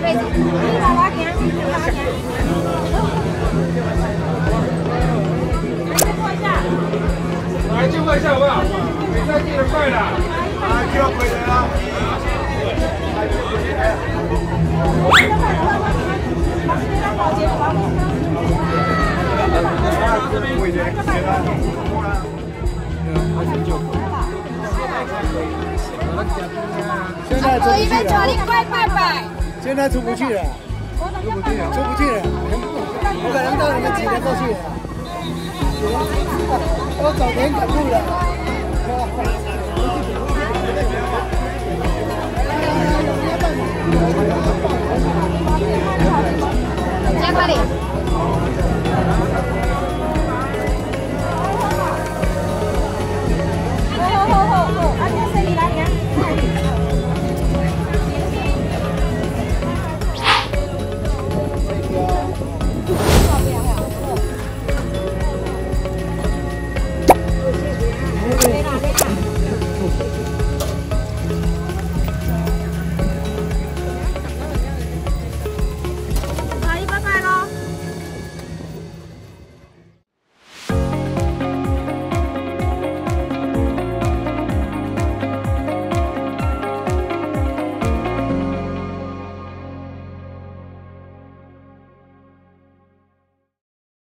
辈子。你老花钱，你老花钱。来，坐一下。来，就坐一下，好不好？没在地的帅的。啊，就要回来了。现在走一边，走另外一边。现在出不去了，出不去了，出不去了。我可能到你们几年过去了，我早点赶路了。